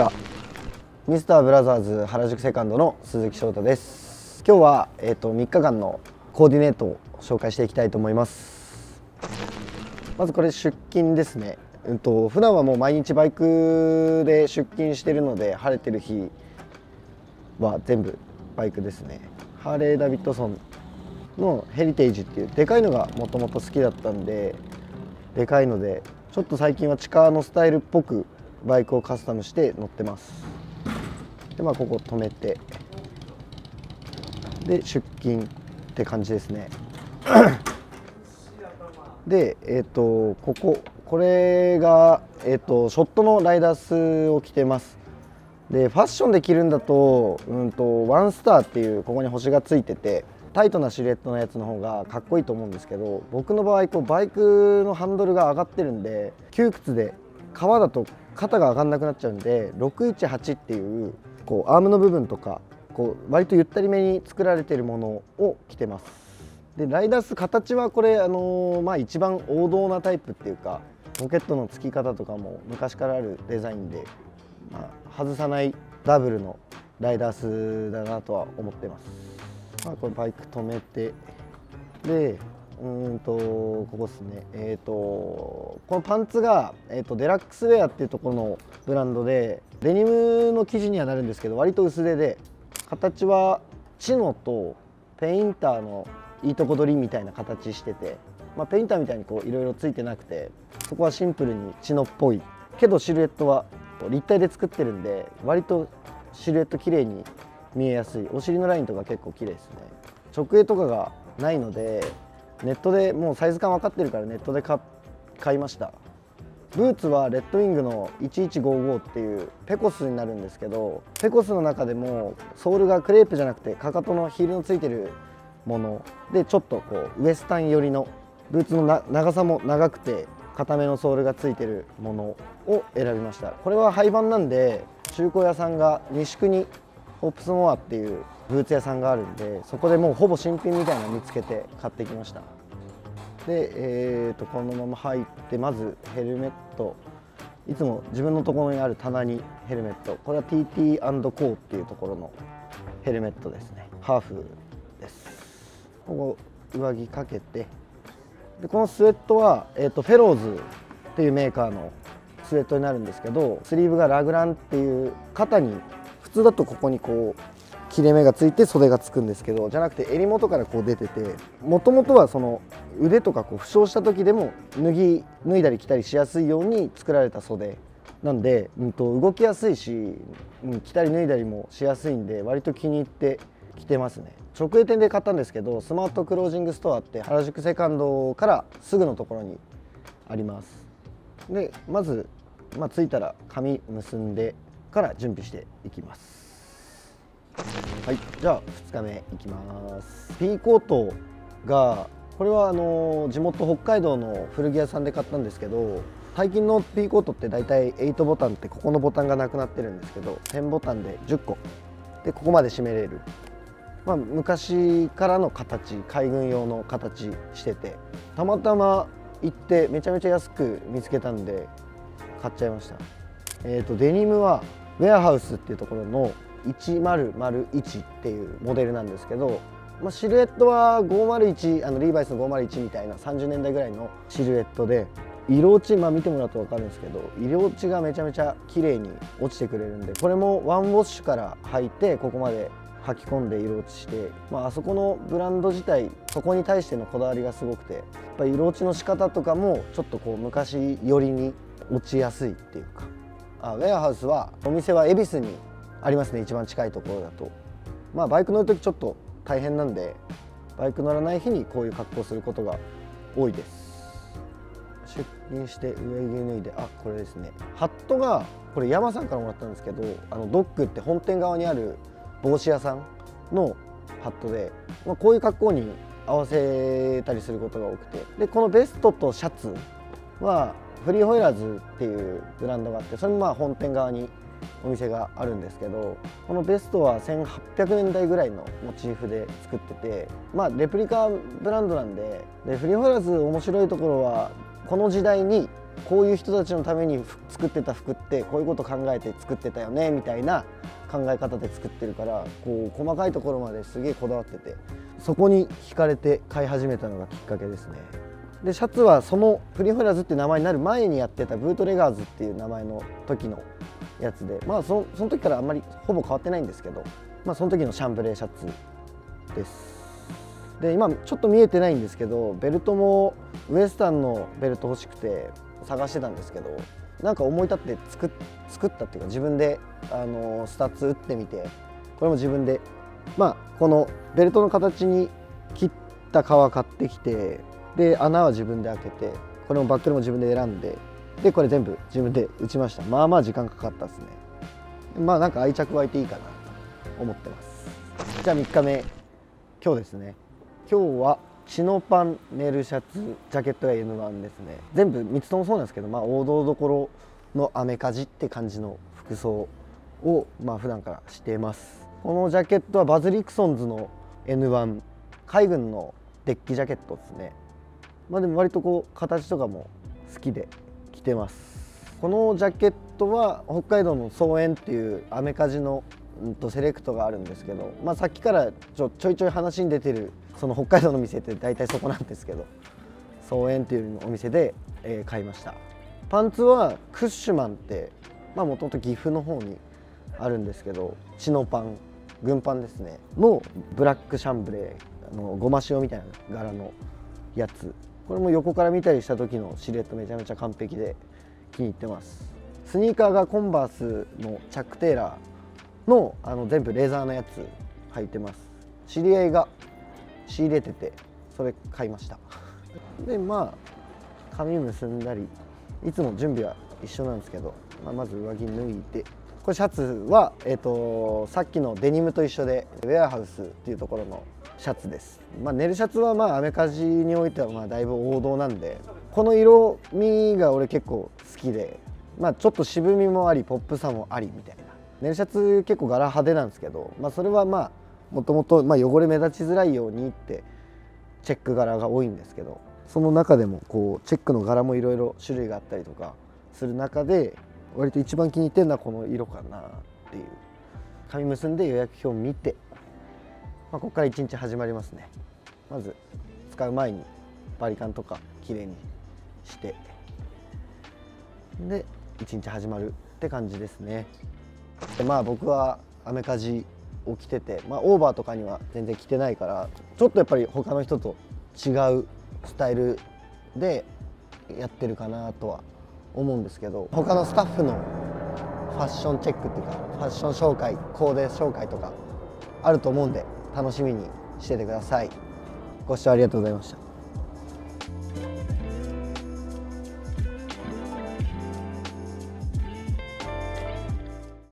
は。ミスターブラザーズ原宿セカンドの鈴木翔太です。今日は、えーと、3日間のコーディネートを紹介していきたいと思います。まずこれ出勤ですね。うんと普段はもう毎日バイクで出勤してるので晴れてる日は全部バイクですね。ハーレー・ダビッドソンのヘリテージっていうでかいのがもともと好きだったんででかいのでちょっと最近は地下のスタイルっぽくバイクをカスタムして乗ってます。でまあここ止めて。で出勤って感じですね。でえっ、ー、とこここれが、えーと、ショットのライダースを着てます。でファッションで着るんだと,、うんとワンスターっていうここに星がついててタイトなシルエットのやつの方がかっこいいと思うんですけど僕の場合こうバイクのハンドルが上がってるんで窮屈で革だと肩が上がんなくなっちゃうんで618っていうこうアームの部分とかこう割とゆったりめに作られているものを着てます。でライダース形はこれあのー、まあ一番王道なタイプっていうかポケットの付き方とかも昔からあるデザインで、まあ、外さないダブルのライダースだなとは思ってます。まあ、これバイク止めてでうんとここですね。えっ、ー、とこのパンツが、えーと、デラックスウェアっていうところのブランドでデニムの生地にはなるんですけど割と薄手で形はチノとペインターのいいとこ取りみたいな形してて、まあ、ペインターみたいにこういろいろついてなくてそこはシンプルにチノっぽい。けどシルエットは立体で作ってるんで割とシルエット綺麗に見えやすい。お尻のラインとか結構綺麗ですね。直営とかがないのでネットでもうサイズ感分かってるからネットで買いました。ブーツはレッドウィングの1155っていうペコスになるんですけどペコスの中でもソールがクレープじゃなくてかかとのヒールのついてるものでちょっとこうウエスタン寄りのブーツの長さも長くて固めのソールがついてるものを選びました。これは廃盤なんで中古屋さんが西区にホープスモアっていうブーツ屋さんがあるんでそこでもうほぼ新品みたいなの見つけて買ってきました。で、えー、とこのまま入ってまずヘルメットいつも自分のところにある棚にヘルメットこれは TT&Co っていうところのヘルメットですね。ハーフです。ここ上着かけてでこのスウェットは、えーと、フェローズっていうメーカーのスウェットになるんですけどスリーブがラグランっていう肩に普通だとここにこう切れ目がついて袖がつくんですけどじゃなくて襟元からこう出ててもともとはその腕とかこう負傷した時でも脱ぎ脱いだり着たりしやすいように作られた袖なんで、うん、と動きやすいし、うん、着たり脱いだりもしやすいんで割と気に入って着てますね。直営店で買ったんですけどスマートクロージングストアって原宿セカンドからすぐのところにあります。でまず、まあ、着いたら髪結んでから準備していきます。はいじゃあ2日目いきます。ピーコートがこれはあの地元北海道の古着屋さんで買ったんですけど最近のピーコートって大体8ボタンってここのボタンがなくなってるんですけど1000ボタンで10個。でここまで締めれる、まあ、昔からの形海軍用の形しててたまたま行ってめちゃめちゃ安く見つけたんで買っちゃいました。えーとデニムはウェアハウスっていうところの1001っていうモデルなんですけど、まあ、シルエットは501あのリーバイスの501みたいな30年代ぐらいのシルエットで色落ち、まあ、見てもらうと分かるんですけど色落ちがめちゃめちゃ綺麗に落ちてくれるんでこれもワンウォッシュから履いてここまで履き込んで色落ちして、まあ、あそこのブランド自体そこに対してのこだわりがすごくてやっぱ色落ちの仕方とかもちょっとこう昔寄りに落ちやすいっていうか。あウェアハウスはお店は恵比寿にありますね一番近いところだと。まあバイク乗る時ちょっと大変なんでバイク乗らない日にこういう格好することが多いです。出勤して上着脱いであこれですね。ハットがこれ山さんからもらったんですけどあのドッグって本店側にある帽子屋さんのハットで、まあ、こういう格好に合わせたりすることが多くて。でこのベストとシャツはフリーホイラーズっていうブランドがあってそれもまあ本店側にお店があるんですけどこのベストは1800年代ぐらいのモチーフで作っててまあレプリカブランドなんででフリーホイラーズ面白いところはこの時代にこういう人たちのために作ってた服ってこういうこと考えて作ってたよねみたいな考え方で作ってるからこう細かいところまですげえこだわっててそこに惹かれて買い始めたのがきっかけですね。でシャツはそのプリンフラーズって名前になる前にやってたブートレガーズっていう名前の時のやつでまあそその時からあんまりほぼ変わってないんですけどまあその時のシャンブレーシャツです。で今ちょっと見えてないんですけどベルトもウエスタンのベルト欲しくて探してたんですけどなんか思い立って作作ったっていうか自分であのスタッズ打ってみてこれも自分でまあこのベルトの形に切った革買ってきてで穴は自分で開けてこれもバックルも自分で選んででこれ全部自分で打ちました。まあまあ時間かかったですね。まあなんか愛着湧いていいかなと思ってます。じゃあ3日目。今日ですね。今日はチノパンネルシャツジャケットや N1 ですね。全部3つともそうなんですけどまあ王道どころのアメカジって感じの服装をまあ普段からしています。このジャケットはバズリクソンズの N1 海軍のデッキジャケットですね。まあでも割とこう形とかも好きで着てます。このジャケットは北海道の草園っていうアメカジのうんとセレクトがあるんですけど、まあ、さっきからちょちょいちょい話に出てるその北海道の店って大体そこなんですけど草園っていうお店で、えー、買いました。パンツはクッシュマンってもともと岐阜の方にあるんですけどチノパン軍パンですね。のブラックシャンブレーあのごま塩みたいな柄のやつ。これも横から見たりした時のシルエットめちゃめちゃ完璧で気に入ってます。スニーカーがコンバースのチャック・テイラーのあの全部レーザーのやつ履いてます。知り合いが仕入れててそれ買いました。でまあ髪結んだりいつも準備は一緒なんですけど、まあ、まず上着脱いで。これシャツは、えーと、さっきのデニムと一緒でウェアハウスっていうところのシャツです、まあ、ネルシャツはまあアメカジにおいてはまあだいぶ王道なんでこの色味が俺結構好きで、まあ、ちょっと渋みもありポップさもありみたいな。ネルシャツ結構柄派手なんですけど、まあ、それはまあもともと汚れ目立ちづらいようにってチェック柄が多いんですけどその中でもこうチェックの柄もいろいろ種類があったりとかする中で割と一番気に入ってるのはこの色かなっていう。紙結んで予約表を見てまあ、ここから1日始まりますね。まず使う前にバリカンとかきれいにしてで1日始まるって感じですね。でまあ僕はアメカジを着てて、まあ、オーバーとかには全然着てないからちょっとやっぱり他の人と違うスタイルでやってるかなとは思うんですけど他のスタッフのファッションチェックっていうかファッション紹介コーデ紹介とかあると思うんで楽しみにしててください。ご視聴ありがとうございました。